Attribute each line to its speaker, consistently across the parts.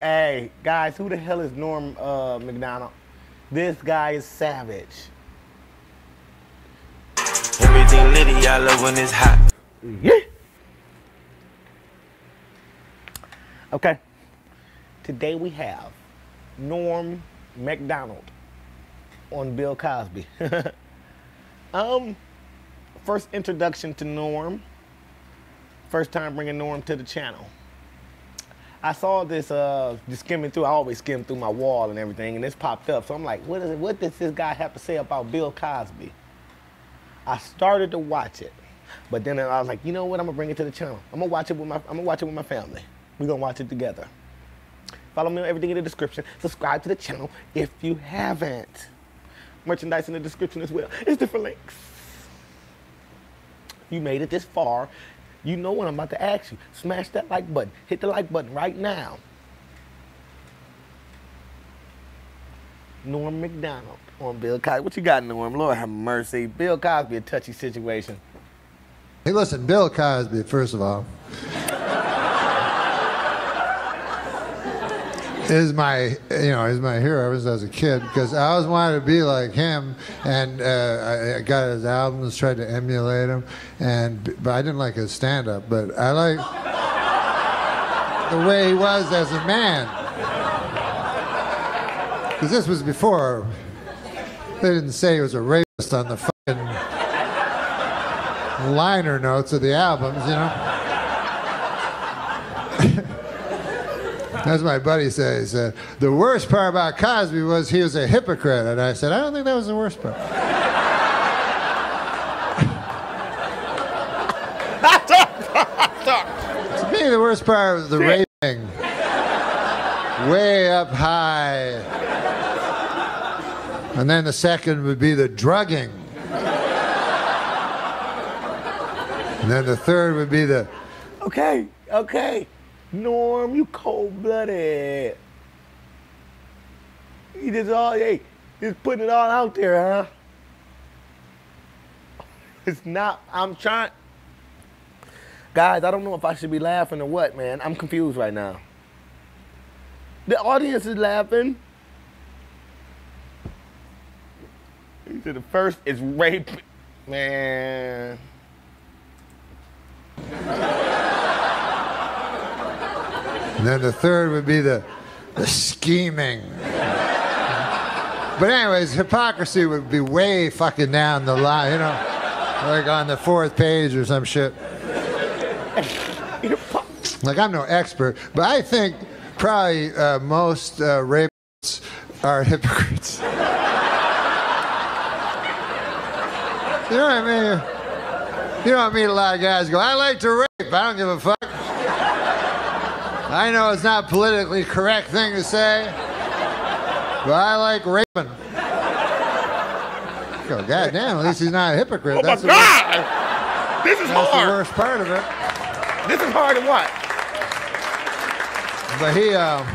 Speaker 1: Hey, guys, who the hell is Norm uh, Macdonald? This guy is savage.
Speaker 2: Everything litty, I love when it's hot.
Speaker 1: Yeah. Okay. Today we have Norm Macdonald on Bill Cosby. um, first introduction to Norm. First time bringing Norm to the channel. I saw this uh, just skimming through. I always skim through my wall and everything, and this popped up. So I'm like, what is it? What does this guy have to say about Bill Cosby? I started to watch it, but then I was like, you know what? I'm gonna bring it to the channel. I'm gonna watch it with my. I'm gonna watch it with my family. We're gonna watch it together. Follow me on everything in the description. Subscribe to the channel if you haven't. Merchandise in the description as well. It's different links. You made it this far. You know what I'm about to ask you. Smash that like button. Hit the like button right now. Norm Macdonald on Bill Cosby. What you got, Norm? Lord have mercy. Bill Cosby, a touchy situation.
Speaker 3: Hey, listen, Bill Cosby, first of all, is my, you know, is my hero ever since I was a kid because I always wanted to be like him, and uh, I, got his albums, tried to emulate him, and but I didn't like his stand-up, but I like the way he was as a man. Because this was before they didn't say he was a rapist on the fucking liner notes of the albums, you know. As my buddy said, he said, the worst part about Cosby was he was a hypocrite. And I said, I don't think that was the worst part. to me, the worst part was the raping. Way up high. And then the second would be the drugging. And then the third would be the
Speaker 1: Okay, okay. Norm, you cold blooded. You just all hey, just putting it all out there, huh? It's not I'm trying Guys, I don't know if I should be laughing or what, man. I'm confused right now. The audience is laughing. He said the first is rape. Man.
Speaker 3: And then the third would be the, the scheming. But anyways, hypocrisy would be way fucking down the line, you know, like on the fourth page or some shit. Like I'm no expert, but I think probably uh, most uh, rapists are hypocrites. You know what I mean? You don't meet a lot of guys go, I like to rape. I don't give a fuck. I know it's not politically correct thing to say, but I like raping. Go, God damn, at least he's not a hypocrite.
Speaker 1: Oh
Speaker 3: that's
Speaker 1: my God! This is
Speaker 3: Worst, that's the worst part of it.
Speaker 1: This is hard to what?
Speaker 3: But he, um,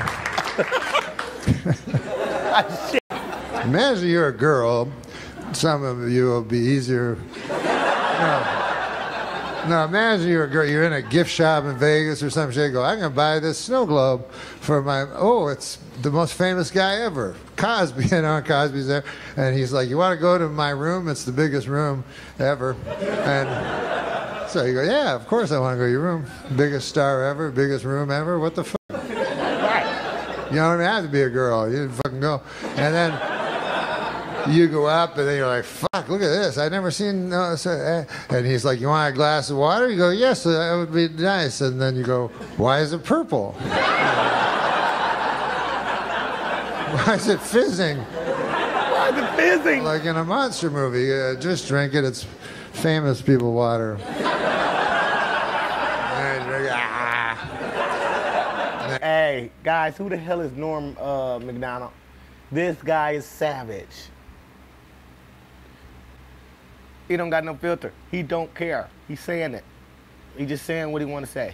Speaker 3: imagine you're a girl. Some of you will be easier. No. No, imagine you're a girl. You're in a gift shop in Vegas or some shit. Go, I'm gonna buy this snow globe for my. Oh, it's the most famous guy ever, Cosby. You know, Cosby's there, and he's like, "You want to go to my room? It's the biggest room ever." And so you go, "Yeah, of course I want to go to your room. Biggest star ever, biggest room ever. What the fuck?" You don't even have to be a girl. You fucking go. And then you go up, and then you're like, fuck, look at this. I've never seen. No, so, eh. And he's like, you want a glass of water? You go, yes, that would be nice. And then you go, why is it purple? why is it fizzing?
Speaker 1: Why is it fizzing?
Speaker 3: Like in a monster movie. Uh, just drink it. It's famous people water. And drink it.
Speaker 1: Hey, guys, who the hell is Norm uh, Macdonald? This guy is savage. He don't got no filter. He don't care. He's saying it. He just saying what he want to say.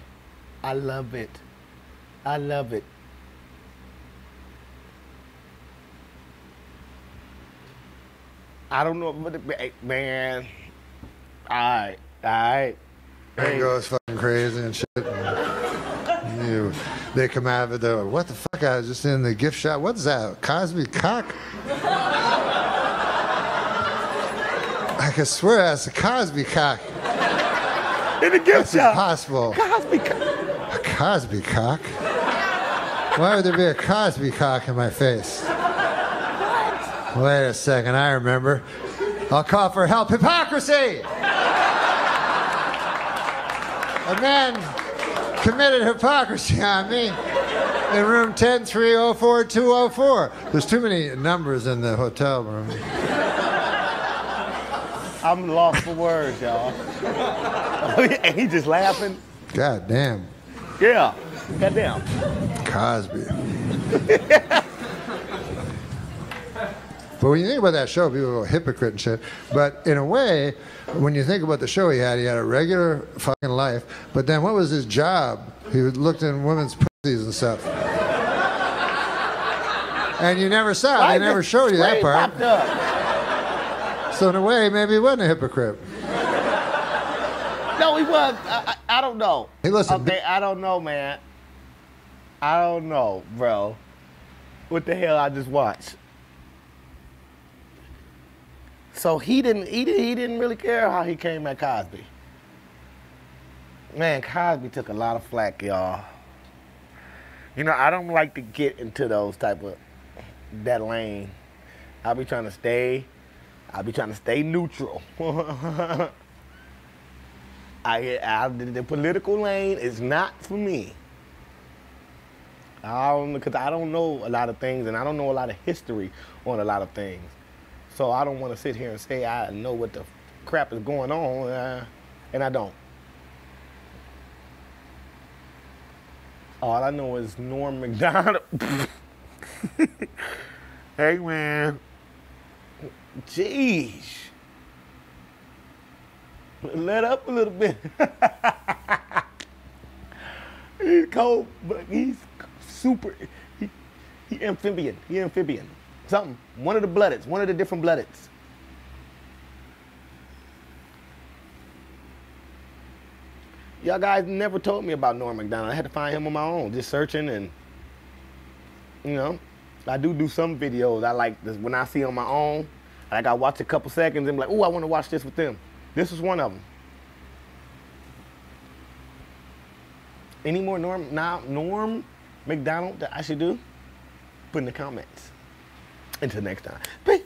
Speaker 1: I love it. I love it. I don't know, but man. All right, all right.
Speaker 3: And goes fucking crazy and shit. You they come out of it. They're like, what the fuck? I was just in the gift shop. What's that? Cosby cock? I can swear that's a Cosby cock.
Speaker 1: In the gift
Speaker 3: That's
Speaker 1: shop.
Speaker 3: impossible.
Speaker 1: Cosby. Co-
Speaker 3: A Cosby cock? Why would there be a Cosby cock in my face? Wait a second, I remember. I'll call for help. Hypocrisy! A man committed hypocrisy on me in room 10304 There's too many numbers in the hotel room.
Speaker 1: I'm lost for words, y'all. and he just laughing.
Speaker 3: God damn.
Speaker 1: Yeah. Goddamn.
Speaker 3: Cosby. but when you think about that show, people go hypocrite and shit. But in a way, when you think about the show he had, he had a regular fucking life. But then what was his job? He looked in women's pussies and stuff. And you never saw it.
Speaker 1: Why
Speaker 3: They never showed you
Speaker 1: why
Speaker 3: that
Speaker 1: it
Speaker 3: part. So in a way, maybe he wasn't a hypocrite.
Speaker 1: No, he was. I, I, I don't know.
Speaker 3: Hey, listen,
Speaker 1: Okay, I don't know, man. I don't know, bro. What the hell I just watched? So he didn't. He didn't. He didn't really care how he came at Cosby. Man, Cosby took a lot of flack, y'all. You know, I don't like to get into those type of that lane. I'll be trying to stay. I'll be trying to stay neutral. I, I the, the political lane is not for me. I don't because I don't know a lot of things and I don't know a lot of history on a lot of things. So I don't want to sit here and say I know what the crap is going on, uh, and I don't. All I know is Norm Macdonald. hey man, jeez. Let up a little bit. he's cold, but he's super. He, he amphibian. He amphibian. Something. One of the bloodeds. One of the different bloodeds. Y'all guys never told me about Norm Macdonald. I had to find him on my own, just searching and, you know, I do do some videos. I like this when I see on my own. Like I watch a couple seconds and be like, oh, I want to watch this with them. This is one of them. Any more Norm now Norm Macdonald that I should do? Put in the comments. Until next time. Peace.